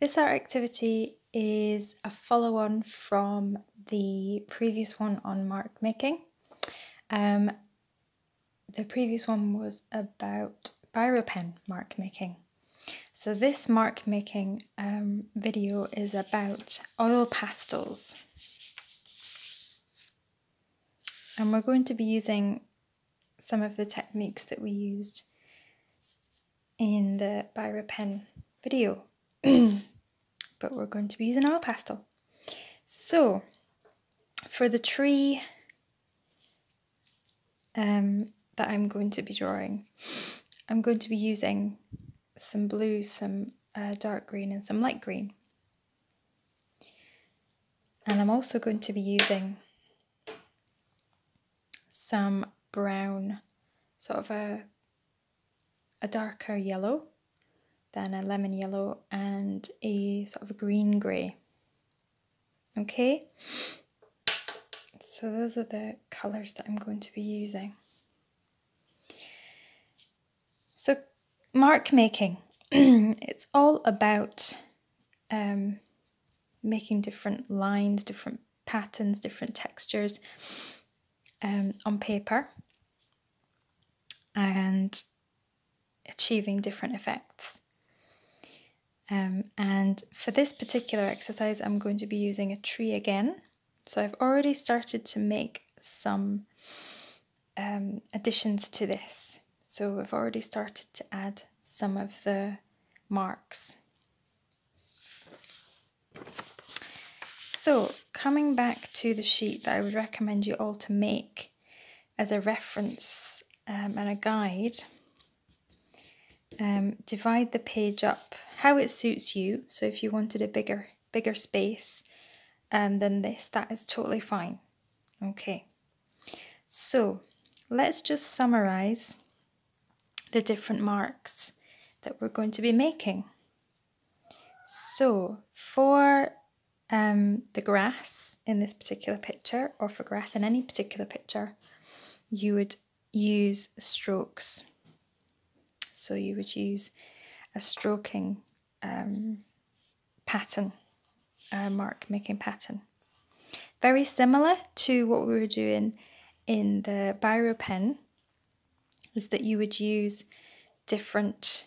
This art activity is a follow on from the previous one on mark making. Um, the previous one was about biro pen mark making. So this mark making um, video is about oil pastels. And we're going to be using some of the techniques that we used in the biro pen video. but we're going to be using our pastel. So, for the tree um, that I'm going to be drawing, I'm going to be using some blue, some uh, dark green and some light green. And I'm also going to be using some brown, sort of a, a darker yellow then a lemon yellow and a sort of a green grey. Okay, so those are the colours that I'm going to be using. So, mark making, it's all about um, making different lines, different patterns, different textures um, on paper and achieving different effects. Um, and for this particular exercise, I'm going to be using a tree again. So I've already started to make some um, additions to this. So I've already started to add some of the marks. So coming back to the sheet that I would recommend you all to make as a reference um, and a guide um, divide the page up how it suits you. So if you wanted a bigger bigger space um, than this, that is totally fine. Okay, so let's just summarize the different marks that we're going to be making. So for um, the grass in this particular picture, or for grass in any particular picture, you would use strokes. So you would use a stroking um, pattern, a mark making pattern. Very similar to what we were doing in the biro pen is that you would use different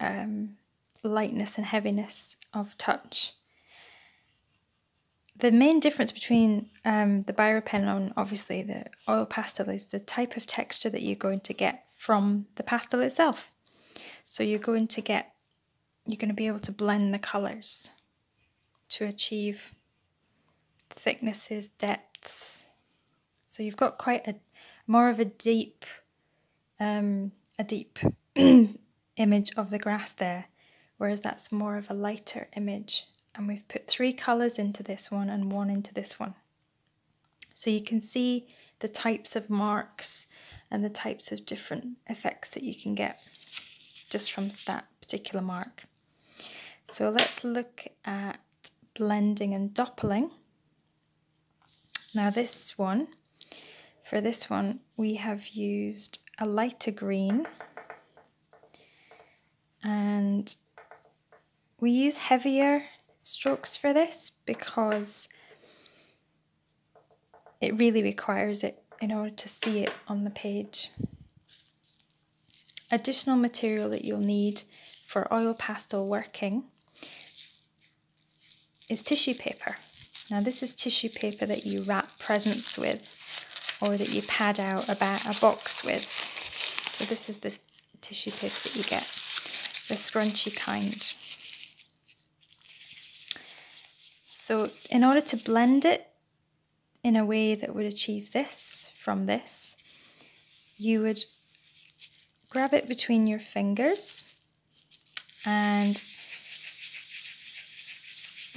um, lightness and heaviness of touch. The main difference between um, the biro pen and obviously the oil pastel is the type of texture that you're going to get from the pastel itself. So you're going to get, you're going to be able to blend the colours to achieve thicknesses, depths. So you've got quite a more of a deep, um, a deep image of the grass there, whereas that's more of a lighter image. And we've put three colours into this one and one into this one. So you can see the types of marks and the types of different effects that you can get just from that particular mark. So let's look at blending and doppling. Now this one, for this one, we have used a lighter green and we use heavier strokes for this because it really requires it in order to see it on the page. Additional material that you'll need for oil pastel working is tissue paper. Now this is tissue paper that you wrap presents with or that you pad out a, a box with. So this is the tissue paper that you get, the scrunchy kind. So in order to blend it in a way that would achieve this from this, you would grab it between your fingers and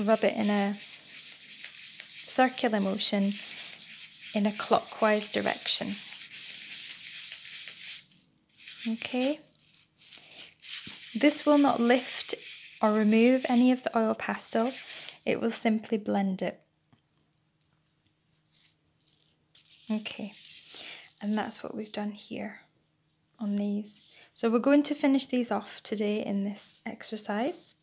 rub it in a circular motion in a clockwise direction. Okay, this will not lift or remove any of the oil pastel, it will simply blend it. Okay, and that's what we've done here on these. So we're going to finish these off today in this exercise.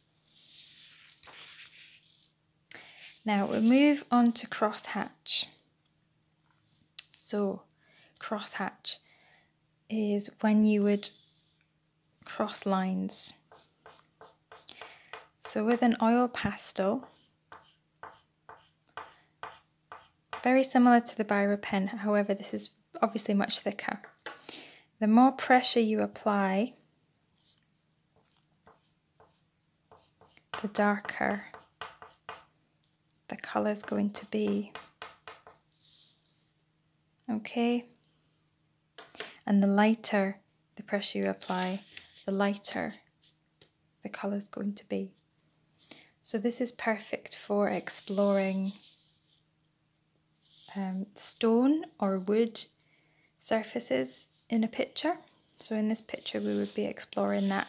Now we'll move on to crosshatch. So, crosshatch is when you would cross lines. So with an oil pastel, very similar to the Biro pen, however this is obviously much thicker. The more pressure you apply, the darker the colour is going to be. Okay? And the lighter the pressure you apply, the lighter the colour is going to be. So this is perfect for exploring um, stone or wood surfaces in a picture. So in this picture we would be exploring that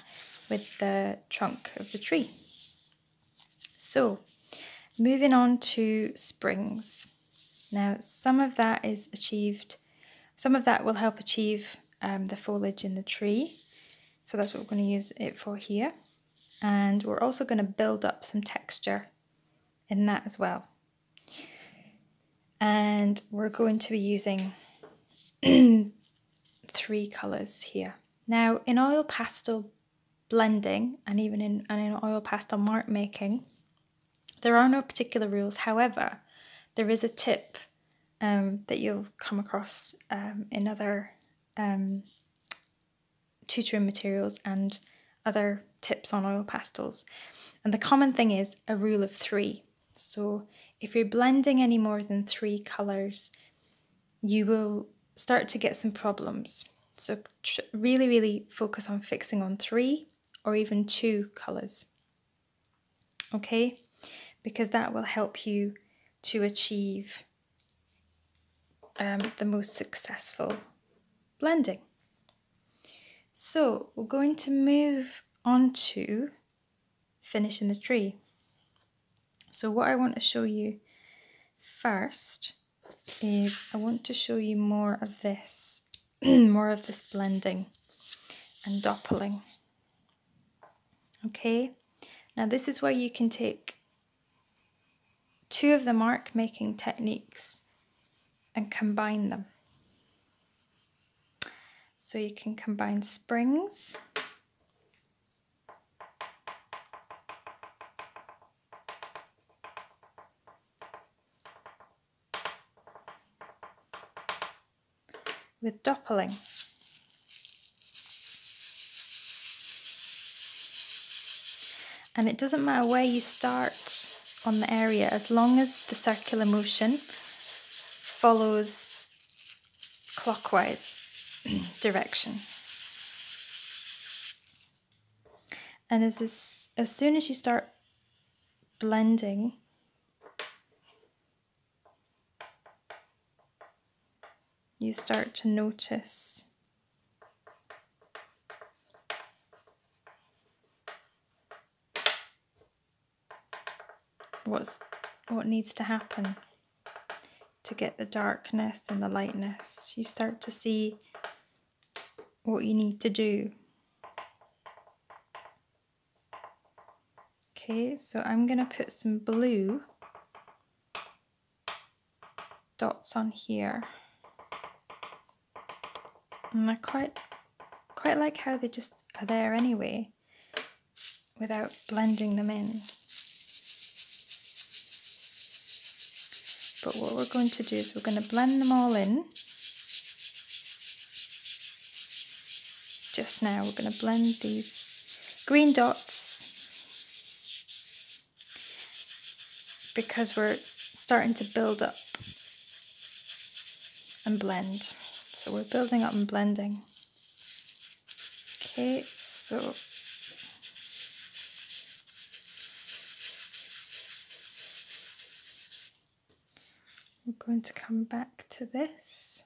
with the trunk of the tree. So moving on to springs. Now some of that is achieved, some of that will help achieve um, the foliage in the tree. So that's what we're going to use it for here. And we're also going to build up some texture in that as well. And we're going to be using three colours here. Now in oil pastel blending and even in, and in oil pastel mark making, there are no particular rules. However, there is a tip um, that you'll come across um, in other um, tutoring materials and other tips on oil pastels. And the common thing is a rule of three. So if you're blending any more than three colours, you will start to get some problems. So really, really focus on fixing on three or even two colours. Okay? Because that will help you to achieve um, the most successful blending. So we're going to move on to finishing the tree. So what I want to show you first is I want to show you more of this, more of this blending and doppling. Okay, now this is where you can take two of the mark making techniques and combine them. So you can combine springs with doppling. And it doesn't matter where you start on the area as long as the circular motion follows clockwise direction. And as, as, as soon as you start blending, you start to notice what's what needs to happen to get the darkness and the lightness. You start to see what you need to do. Okay, so I'm going to put some blue dots on here. And I quite quite like how they just are there anyway without blending them in. But what we're going to do is we're going to blend them all in. Just now we're going to blend these green dots because we're starting to build up and blend. So we're building up and blending. Okay, so I'm going to come back to this.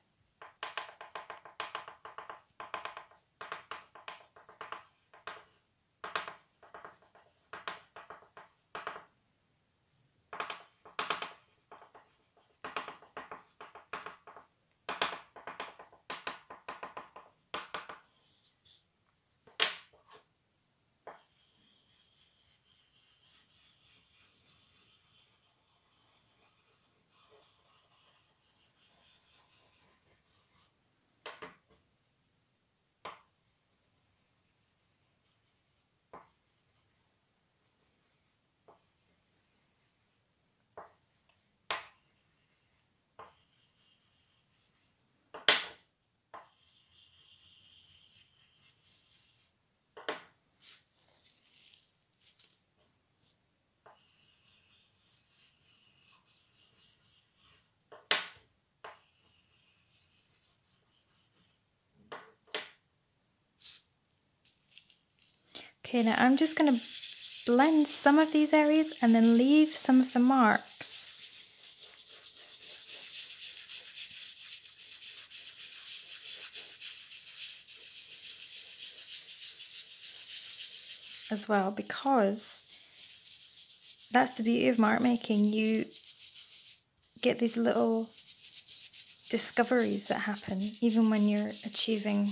Okay, now I'm just going to blend some of these areas and then leave some of the marks. as well because that's the beauty of mark making you get these little discoveries that happen even when you're achieving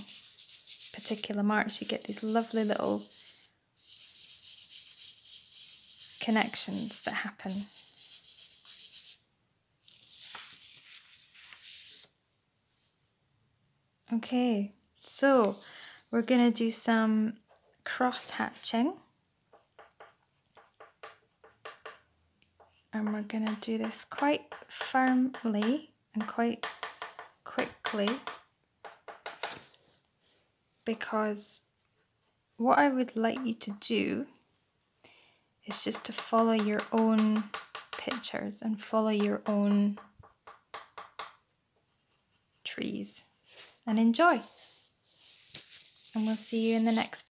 particular marks you get these lovely little connections that happen. Okay so we're going to do some cross hatching and we're going to do this quite firmly and quite quickly. Because what I would like you to do is just to follow your own pictures and follow your own trees and enjoy. And we'll see you in the next